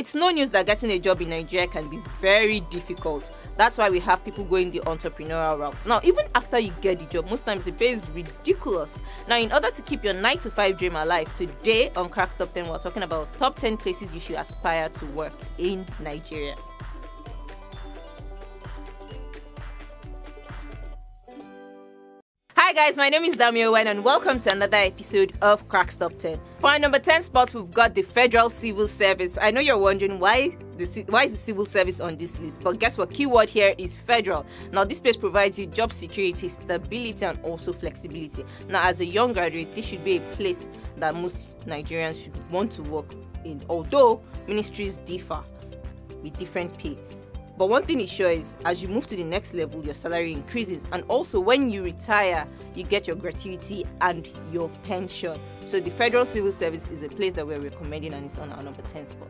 It's no news that getting a job in Nigeria can be very difficult. That's why we have people going the entrepreneurial route. Now, even after you get the job, most times the pay is ridiculous. Now, in order to keep your 9 to 5 dream alive, today on Kraks Top 10, we're talking about top 10 places you should aspire to work in Nigeria. Hi guys, my name is Dami Owen and welcome to another episode of Kraks Top 10. For our number 10 spot, we've got the Federal Civil Service. I know you're wondering why the why is the civil service on this list? But guess what? Keyword here is federal. Now this place provides you job security, stability, and also flexibility. Now as a young graduate, this should be a place that most Nigerians should want to work in. Although ministries differ with different pay. But one thing is sure is as you move to the next level, your salary increases. And also, when you retire, you get your gratuity and your pension. So, the Federal Civil Service is a place that we're recommending, and it's on our number 10 spot.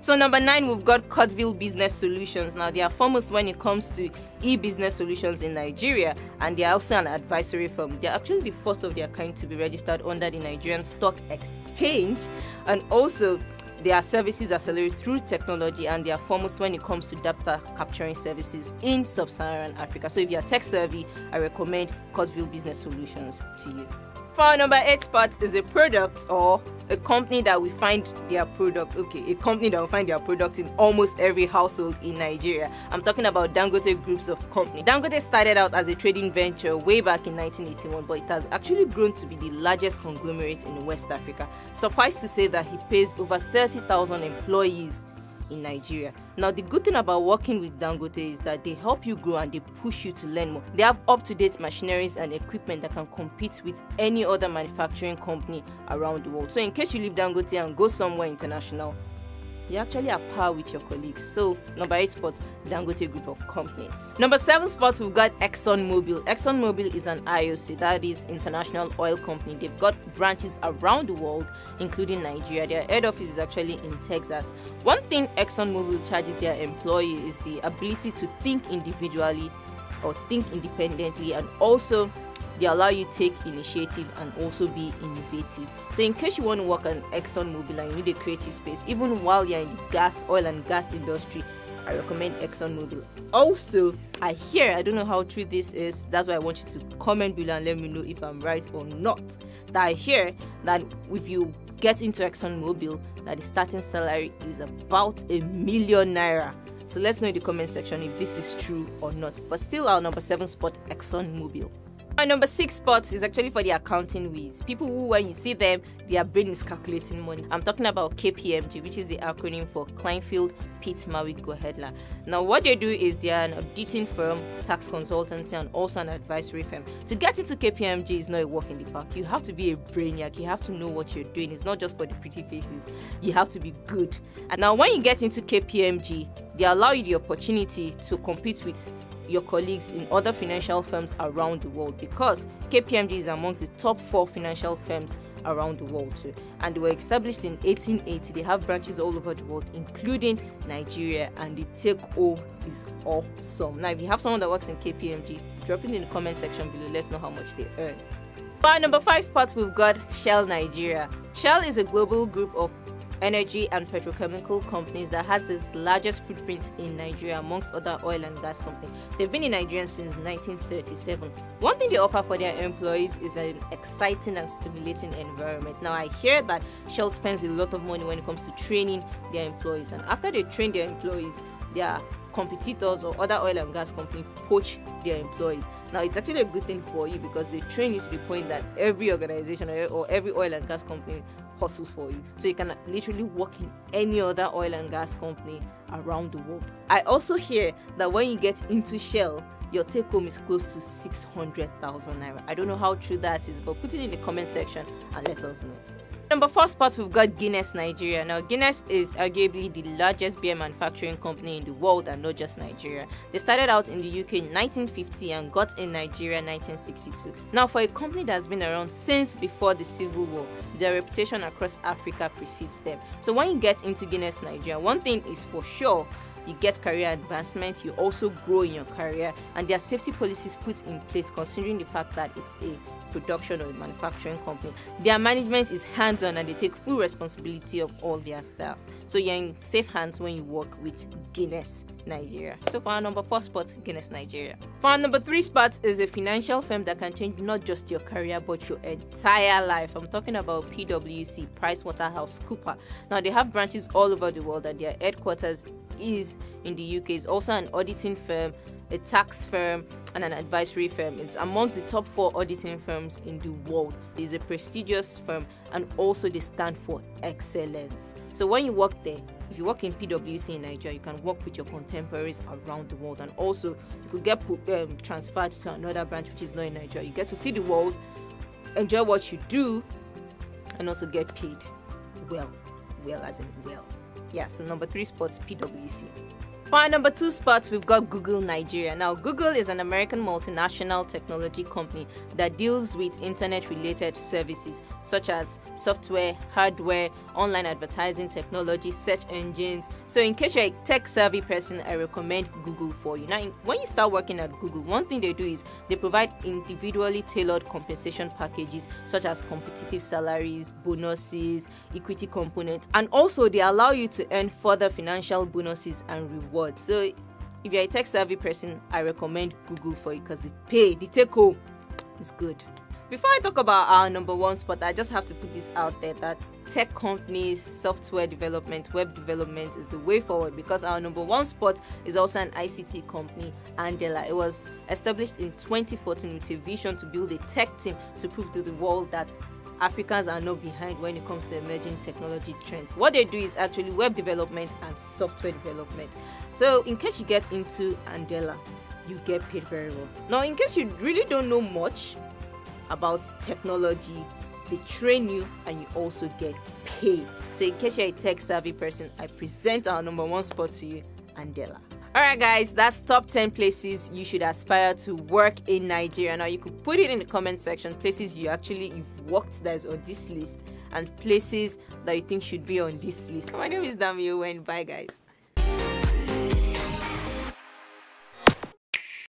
So, number nine, we've got Courtville Business Solutions. Now, they are foremost when it comes to e business solutions in Nigeria, and they are also an advisory firm. They are actually the first of their kind to be registered under the Nigerian Stock Exchange, and also their services accelerate through technology and they are foremost when it comes to data capturing services in sub-Saharan Africa. So if you're tech savvy, I recommend Courtville Business Solutions to you. For number eight spot is a product or a company that we find their product. Okay, a company that will find their product in almost every household in Nigeria. I'm talking about Dangote Groups of Company. Dangote started out as a trading venture way back in 1981, but it has actually grown to be the largest conglomerate in West Africa. Suffice to say that he pays over 30,000 employees in Nigeria. Now, the good thing about working with Dangote is that they help you grow and they push you to learn more. They have up to date machineries and equipment that can compete with any other manufacturing company around the world. So, in case you leave Dangote and go somewhere international, you actually are par with your colleagues. So, number eight spot, Dangote Group of Companies. Number seven spot, we've got ExxonMobil. ExxonMobil is an IOC, that is International Oil Company. They've got branches around the world, including Nigeria. Their head office is actually in Texas. One thing ExxonMobil charges their employees is the ability to think individually or think independently and also they allow you to take initiative and also be innovative. So, in case you want to work on Exxon Mobil and you need a creative space, even while you're in gas, oil, and gas industry, I recommend Exxon Mobil. Also, I hear, I don't know how true this is, that's why I want you to comment below and let me know if I'm right or not. That I hear that if you get into Exxon Mobil, that the starting salary is about a million naira. So let's know in the comment section if this is true or not. But still, our number seven spot, Exxon Mobil. My number six spot is actually for the accounting whiz. People who, when you see them, their brain is calculating money. I'm talking about KPMG, which is the acronym for Klynveld Peat Marwick Goerdeler. Now, what they do is they are an auditing firm, tax consultancy, and also an advisory firm. To get into KPMG is not a walk in the park. You have to be a brainiac. You have to know what you're doing. It's not just for the pretty faces. You have to be good. And now, when you get into KPMG, they allow you the opportunity to compete with your colleagues in other financial firms around the world because KPMG is amongst the top four financial firms around the world too. And they were established in 1880. They have branches all over the world, including Nigeria, and the take home is awesome. Now, if you have someone that works in KPMG, drop it in the comment section below. Let's know how much they earn. By number five spot, we've got Shell Nigeria. Shell is a global group of energy and petrochemical companies that has the largest footprint in Nigeria amongst other oil and gas companies. They've been in Nigeria since 1937. One thing they offer for their employees is an exciting and stimulating environment. Now I hear that Shell spends a lot of money when it comes to training their employees and after they train their employees, their competitors or other oil and gas companies poach their employees. Now, it's actually a good thing for you because they train you to the point that every organization or every oil and gas company hustles for you. So you can literally work in any other oil and gas company around the world. I also hear that when you get into Shell, your take home is close to 600,000 naira. I don't know how true that is, but put it in the comment section and let us know. Number four spot, we've got Guinness Nigeria. Now, Guinness is arguably the largest beer manufacturing company in the world and not just Nigeria. They started out in the UK in 1950 and got in Nigeria in 1962. Now, for a company that's been around since before the Civil War, their reputation across Africa precedes them. So, when you get into Guinness Nigeria, one thing is for sure you get career advancement, you also grow in your career, and there are safety policies put in place considering the fact that it's a production or a manufacturing company. Their management is hands on and they take full responsibility of all their staff. So you're in safe hands when you work with Guinness. Nigeria. So for our number four spot, Guinness Nigeria. For our number three spot is a financial firm that can change not just your career but your entire life. I'm talking about PwC, PricewaterhouseCooper. Now they have branches all over the world and their headquarters is in the UK. It's also an auditing firm, a tax firm, and an advisory firm. It's amongst the top four auditing firms in the world. It's a prestigious firm and also they stand for excellence. So when you work there, if you work in PwC in Nigeria, you can work with your contemporaries around the world, and also you could get um, transferred to another branch which is not in Nigeria. You get to see the world, enjoy what you do, and also get paid well, well as in well. Yeah, so number three spots PwC. For number two spot, we've got Google Nigeria. Now, Google is an American multinational technology company that deals with internet related services such as software, hardware, online advertising technology, search engines. So, in case you're a tech savvy person, I recommend Google for you. Now, when you start working at Google, one thing they do is they provide individually tailored compensation packages such as competitive salaries, bonuses, equity components, and also they allow you to earn further financial bonuses and rewards word. So if you're a tech savvy person, I recommend Google for it because the pay, the take home is good. Before I talk about our number one spot, I just have to put this out there that tech companies, software development, web development is the way forward because our number one spot is also an ICT company, Andela. It was established in 2014 with a vision to build a tech team to prove to the world that Africans are not behind when it comes to emerging technology trends. What they do is actually web development and software development. So, in case you get into Andela, you get paid very well. Now, in case you really don't know much about technology, they train you and you also get paid. So, in case you're a tech savvy person, I present our number one spot to you, Andela. Alright, guys, that's top 10 places you should aspire to work in Nigeria. Now, you could put it in the comment section places you actually you've worked that is on this list and places that you think should be on this list. My name is Dami Owen. Bye, guys.